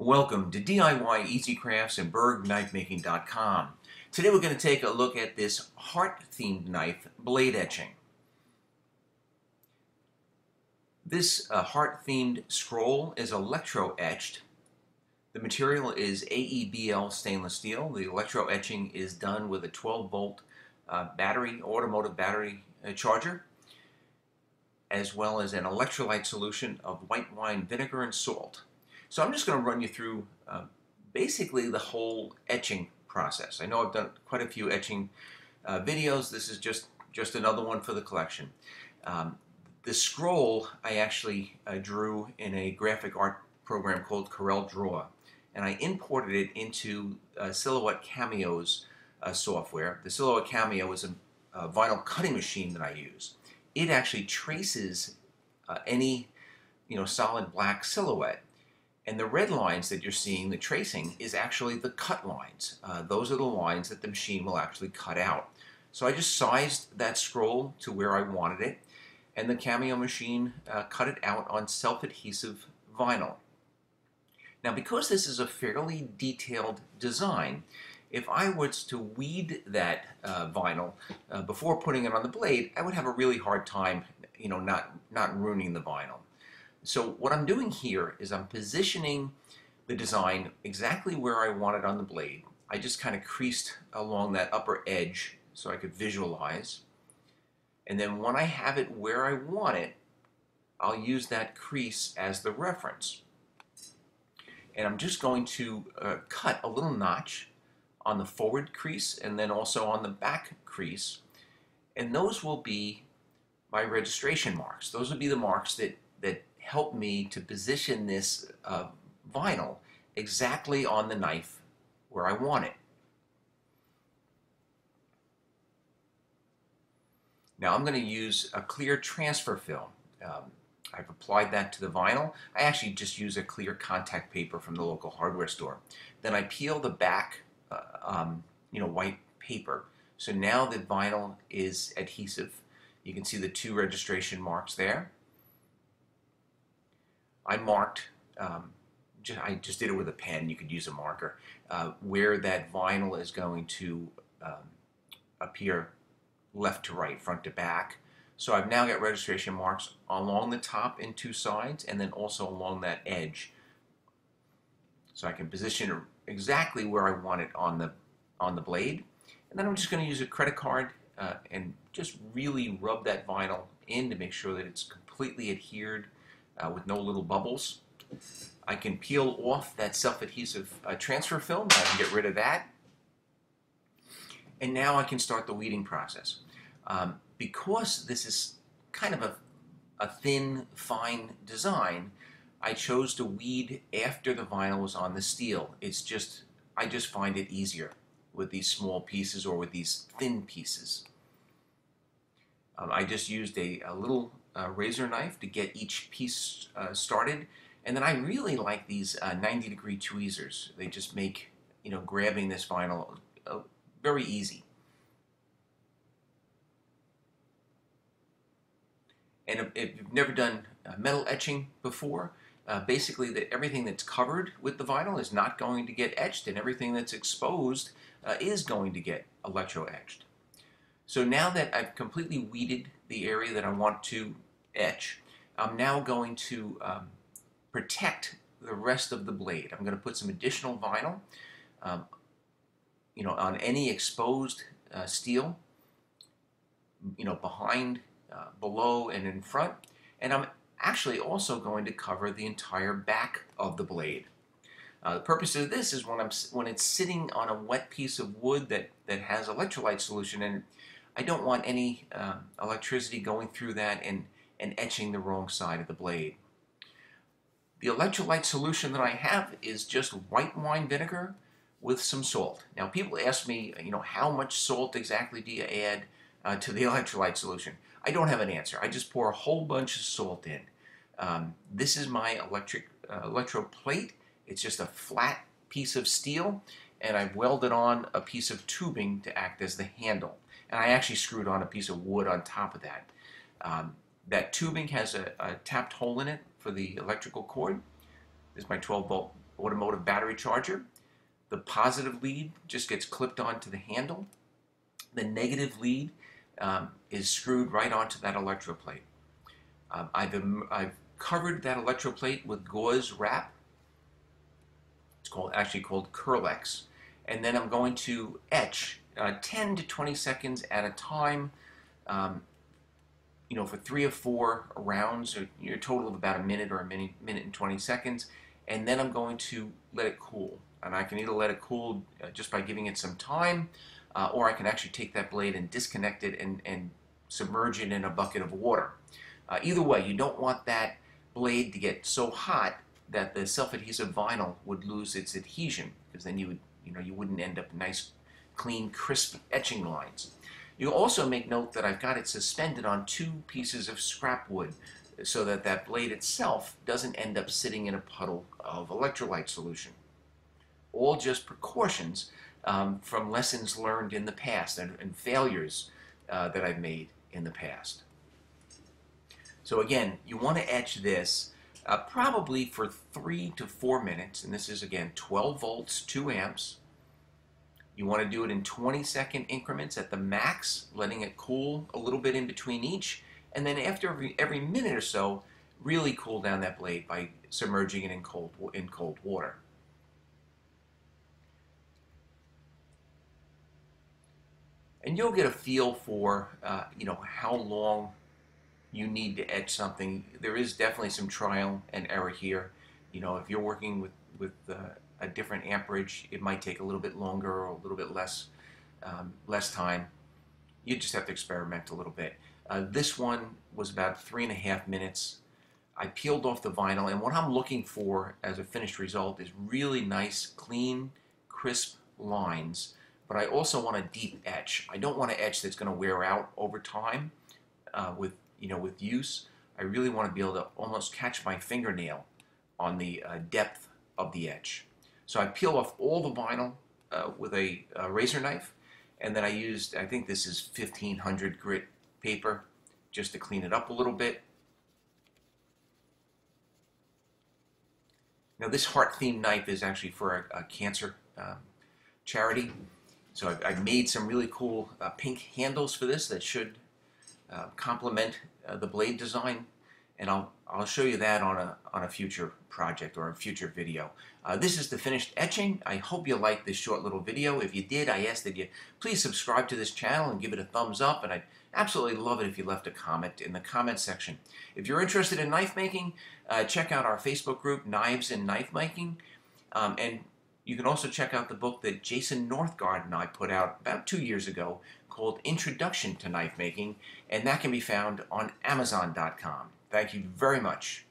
Welcome to DIY Easy Crafts and BergKnifeMaking.com. Today we're going to take a look at this heart-themed knife blade etching. This uh, heart-themed scroll is electro-etched. The material is AEBL stainless steel. The electro-etching is done with a 12-volt uh, battery, automotive battery uh, charger, as well as an electrolyte solution of white wine vinegar and salt. So I'm just going to run you through uh, basically the whole etching process. I know I've done quite a few etching uh, videos. This is just, just another one for the collection. Um, the scroll I actually uh, drew in a graphic art program called Corel Draw. And I imported it into uh, Silhouette Cameo's uh, software. The Silhouette Cameo is a, a, vinyl cutting machine that I use. It actually traces uh, any you know, solid black silhouette and the red lines that you're seeing, the tracing, is actually the cut lines. Uh, those are the lines that the machine will actually cut out. So I just sized that scroll to where I wanted it, and the Cameo machine uh, cut it out on self-adhesive vinyl. Now because this is a fairly detailed design, if I was to weed that uh, vinyl uh, before putting it on the blade, I would have a really hard time, you know, not, not ruining the vinyl. So what I'm doing here is I'm positioning the design exactly where I want it on the blade. I just kind of creased along that upper edge so I could visualize. And then when I have it where I want it, I'll use that crease as the reference. And I'm just going to uh, cut a little notch on the forward crease and then also on the back crease. And those will be my registration marks. Those will be the marks that, that help me to position this uh, vinyl exactly on the knife where I want it. Now I'm going to use a clear transfer film. Um, I've applied that to the vinyl. I actually just use a clear contact paper from the local hardware store. Then I peel the back, uh, um, you know, white paper. So now the vinyl is adhesive. You can see the two registration marks there. I marked, um, just, I just did it with a pen, you could use a marker, uh, where that vinyl is going to um, appear left to right, front to back. So I've now got registration marks along the top and two sides and then also along that edge. So I can position it exactly where I want it on the, on the blade. And then I'm just going to use a credit card uh, and just really rub that vinyl in to make sure that it's completely adhered uh, with no little bubbles. I can peel off that self-adhesive uh, transfer film. I can get rid of that. And now I can start the weeding process. Um, because this is kind of a, a thin, fine design, I chose to weed after the vinyl was on the steel. It's just, I just find it easier with these small pieces or with these thin pieces. Um, I just used a, a little uh, razor knife to get each piece uh, started. And then I really like these uh, 90 degree tweezers. They just make, you know, grabbing this vinyl uh, very easy. And if you've never done uh, metal etching before, uh, basically that everything that's covered with the vinyl is not going to get etched and everything that's exposed is going to get electro etched. So now that I've completely weeded the area that I want to etch, I'm now going to um, protect the rest of the blade. I'm going to put some additional vinyl um, you know, on any exposed uh, steel, you know, behind, uh, below, and in front. And I'm actually also going to cover the entire back of the blade. Uh, the purpose of this is when I'm when it's sitting on a wet piece of wood that that has electrolyte solution it, I don't want any uh, electricity going through that and and etching the wrong side of the blade. The electrolyte solution that I have is just white wine vinegar with some salt. Now people ask me, you know, how much salt exactly do you add uh, to the electrolyte solution? I don't have an answer. I just pour a whole bunch of salt in. Um, this is my electric uh, electroplate. It's just a flat piece of steel and I've welded on a piece of tubing to act as the handle. And I actually screwed on a piece of wood on top of that. Um, that tubing has a, a, tapped hole in it for the electrical cord. This is my 12 volt automotive battery charger. The positive lead just gets clipped onto the handle. The negative lead um, is screwed right onto that electroplate. Um, I've, I've covered that electroplate with gauze wrap. It's called actually called Kerlix. And then I'm going to etch uh, 10 to 20 seconds at a time, um, you know, for three or four rounds, or a total of about a minute or a minute, minute and 20 seconds. And then I'm going to let it cool. And I can either let it cool uh, just by giving it some time, uh, or I can actually take that blade and disconnect it and, and submerge it in a bucket of water. Uh, either way, you don't want that blade to get so hot that the self-adhesive vinyl would lose its adhesion, because then you would, you know, you wouldn't end up nice, clean, crisp etching lines. You'll also make note that I've got it suspended on two pieces of scrap wood so that that blade itself doesn't end up sitting in a puddle of electrolyte solution. All just precautions um, from lessons learned in the past and, and failures uh, that I've made in the past. So again, you want to etch this uh, probably for three to four minutes, and this is again 12 volts, 2 amps. You want to do it in 20 second increments at the max, letting it cool a little bit in between each, and then after every, every minute or so, really cool down that blade by submerging it in cold, in cold water. and you'll get a feel for uh, you know how long you need to etch something. There is definitely some trial and error here. You know, if you're working with with uh, a different amperage, it might take a little bit longer or a little bit less um, less time. You just have to experiment a little bit. Uh, this one was about three and a half minutes. I peeled off the vinyl, and what I'm looking for as a finished result is really nice, clean, crisp lines but I also want a deep etch. I don't want an etch that's going to wear out over time uh, with you know with use. I really want to be able to almost catch my fingernail on the uh, depth of the etch. So I peel off all the vinyl uh, with a, a, razor knife, and then I used I think this is 1500 grit paper just to clean it up a little bit. Now this heart-themed knife is actually for a, a cancer um, charity. So I've, I've made some really cool uh, pink handles for this that should uh, complement uh, the blade design. And I'll, I'll show you that on a, on a future project or a future video. Uh, this is the finished etching. I hope you liked this short little video. If you did, I ask that you please subscribe to this channel and give it a thumbs up. And I'd absolutely love it if you left a comment in the comment section. If you're interested in knife making, uh, check out our Facebook group, Knives and Knife Making. Um, and you can also check out the book that Jason Northgard and I put out about two years ago called Introduction to Knife Making, and that can be found on Amazon.com. Thank you very much.